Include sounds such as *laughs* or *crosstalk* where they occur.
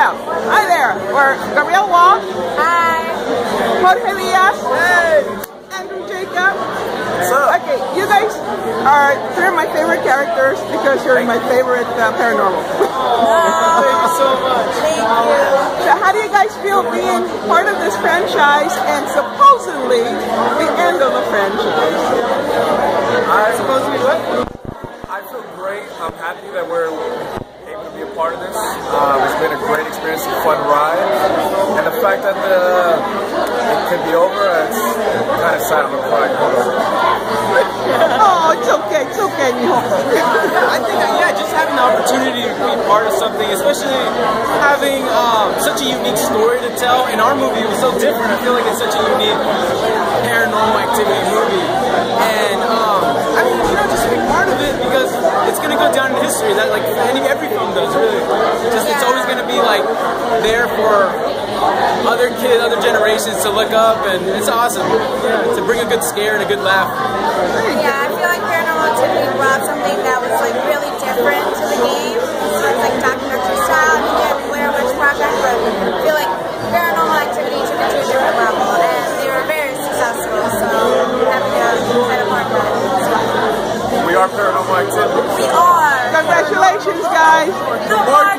Hi there, we're Gabrielle Walsh. Hi. Jorge Diaz. Hey. Andrew Jacob. What's up? Okay, you guys are three of my favorite characters because you're in my favorite uh, paranormal. *laughs* Thank you so much. Thank you. so how do you guys feel being part of this franchise and supposedly the end of the franchise? I supposedly what? I feel great. I'm happy that we're part of this. Um, it's been a great experience, a fun ride, and the fact that the it could be over, it's kind of sad. I'm gonna cry. *laughs* Oh, it's okay, it's okay. I think that, yeah, just having the opportunity to be part of something, especially having um, such a unique story to tell. In our movie, it was so different. I feel like it's such a unique paranormal activity movie. It's gonna go down in history. That like any every film does, really. Just it's always gonna be like there for other kids, other generations to look up, and it's awesome. Yeah, to bring a good scare and a good laugh. Yeah, our paranormal activity. We are. Congratulations, guys. The Mark